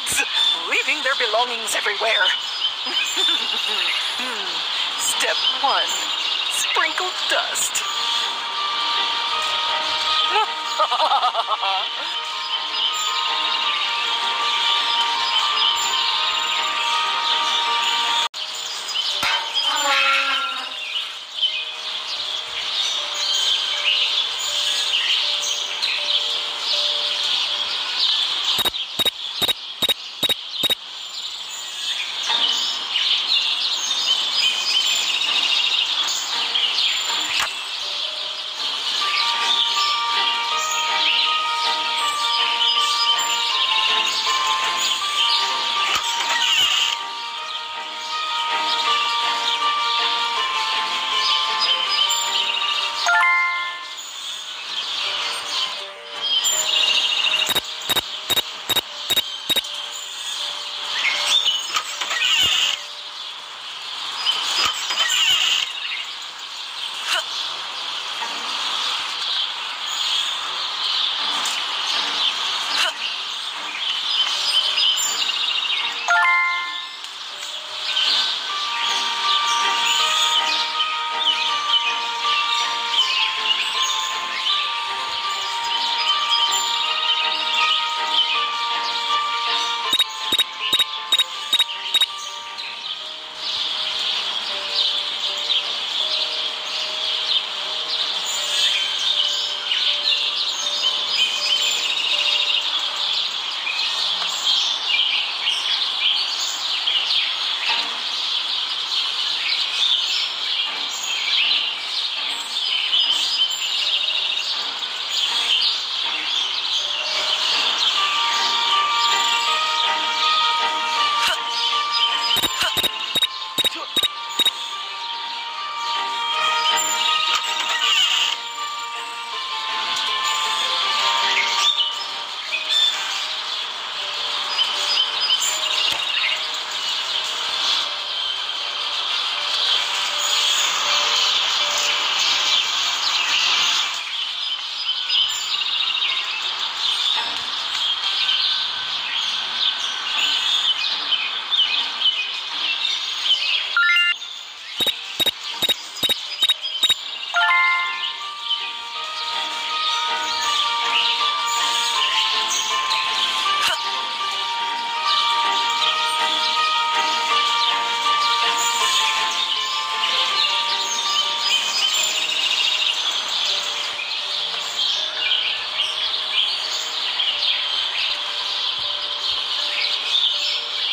kids, leaving their belongings everywhere. Step one, sprinkle dust.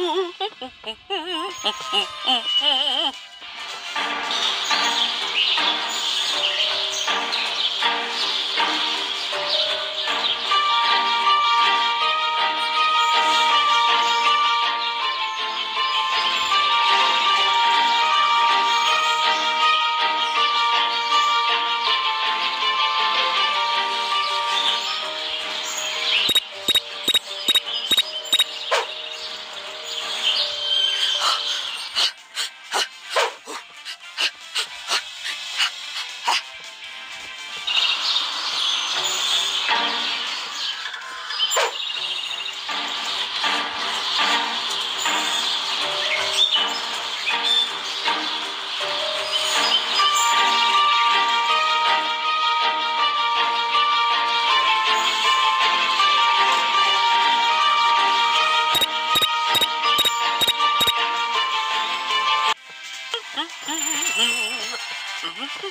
Mm-hmm.